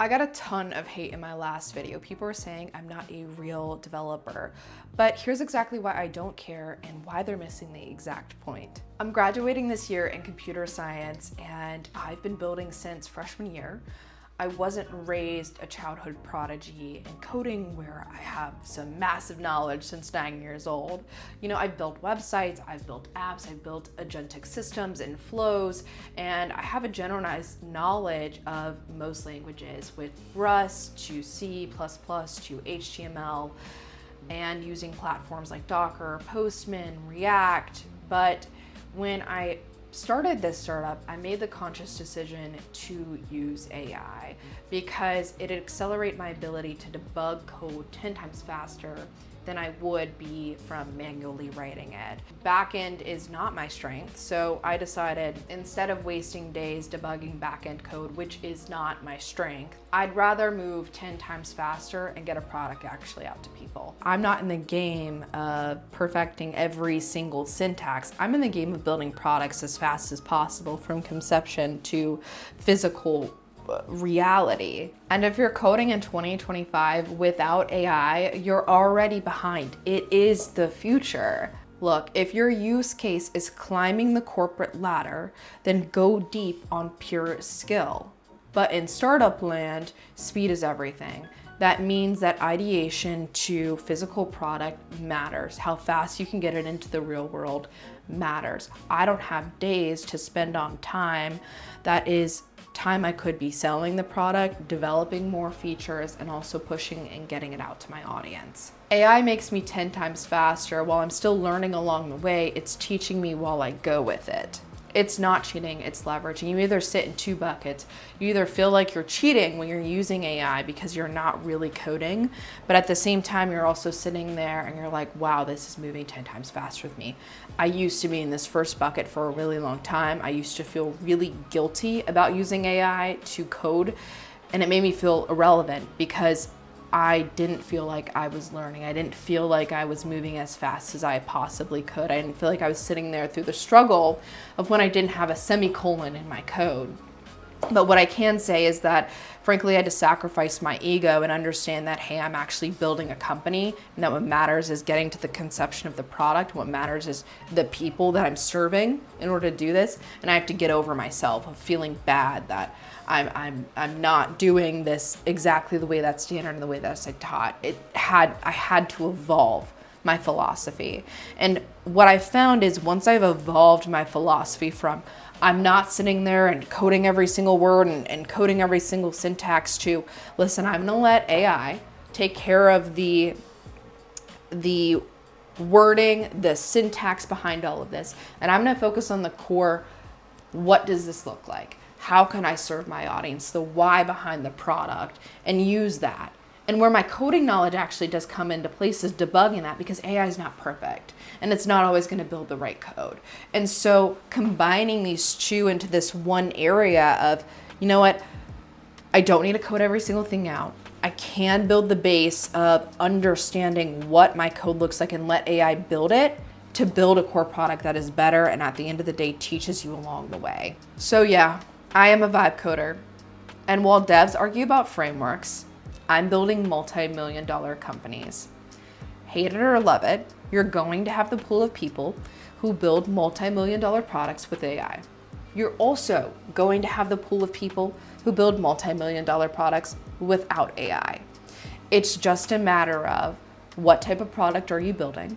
I got a ton of hate in my last video. People were saying I'm not a real developer, but here's exactly why I don't care and why they're missing the exact point. I'm graduating this year in computer science and I've been building since freshman year. I wasn't raised a childhood prodigy in coding where I have some massive knowledge since nine years old. You know, I've built websites, I've built apps, I've built agentic systems and flows, and I have a generalized knowledge of most languages with Rust to C++ to HTML and using platforms like Docker, Postman, React. But when I started this startup, I made the conscious decision to use AI because it'd accelerate my ability to debug code 10 times faster than I would be from manually writing it. Backend is not my strength, so I decided instead of wasting days debugging backend code, which is not my strength, I'd rather move 10 times faster and get a product actually out to people. I'm not in the game of perfecting every single syntax. I'm in the game of building products as fast as possible from conception to physical reality. And if you're coding in 2025 without AI, you're already behind. It is the future. Look, if your use case is climbing the corporate ladder, then go deep on pure skill. But in startup land, speed is everything. That means that ideation to physical product matters. How fast you can get it into the real world matters. I don't have days to spend on time that is time I could be selling the product, developing more features, and also pushing and getting it out to my audience. AI makes me 10 times faster while I'm still learning along the way. It's teaching me while I go with it it's not cheating, it's leveraging. You either sit in two buckets. You either feel like you're cheating when you're using AI because you're not really coding, but at the same time, you're also sitting there and you're like, wow, this is moving 10 times faster with me. I used to be in this first bucket for a really long time. I used to feel really guilty about using AI to code, and it made me feel irrelevant because I didn't feel like I was learning. I didn't feel like I was moving as fast as I possibly could. I didn't feel like I was sitting there through the struggle of when I didn't have a semicolon in my code. But what I can say is that, frankly, I had to sacrifice my ego and understand that, hey, I'm actually building a company, and that what matters is getting to the conception of the product. What matters is the people that I'm serving in order to do this. And I have to get over myself of feeling bad that I'm, I'm, I'm not doing this exactly the way that's standard and the way that's taught. It had, I had to evolve my philosophy. And what I found is once I've evolved my philosophy from I'm not sitting there and coding every single word and, and coding every single syntax to listen, I'm gonna let AI take care of the the wording, the syntax behind all of this. And I'm gonna focus on the core, what does this look like? how can I serve my audience, the why behind the product, and use that. And where my coding knowledge actually does come into place is debugging that because AI is not perfect and it's not always going to build the right code. And so combining these two into this one area of, you know what, I don't need to code every single thing out. I can build the base of understanding what my code looks like and let AI build it to build a core product that is better and at the end of the day teaches you along the way. So yeah, I am a vibe coder, and while devs argue about frameworks, I'm building multi-million dollar companies. Hate it or love it, you're going to have the pool of people who build multi-million dollar products with AI. You're also going to have the pool of people who build multi-million dollar products without AI. It's just a matter of what type of product are you building?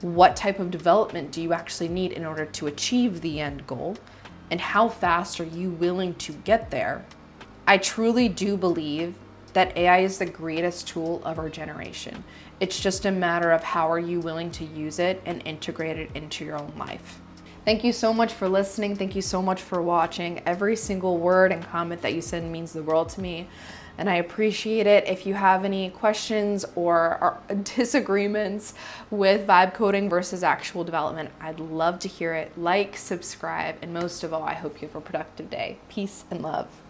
What type of development do you actually need in order to achieve the end goal? and how fast are you willing to get there? I truly do believe that AI is the greatest tool of our generation. It's just a matter of how are you willing to use it and integrate it into your own life. Thank you so much for listening. Thank you so much for watching. Every single word and comment that you send means the world to me and I appreciate it. If you have any questions or disagreements with vibe coding versus actual development, I'd love to hear it. Like, subscribe, and most of all, I hope you have a productive day. Peace and love.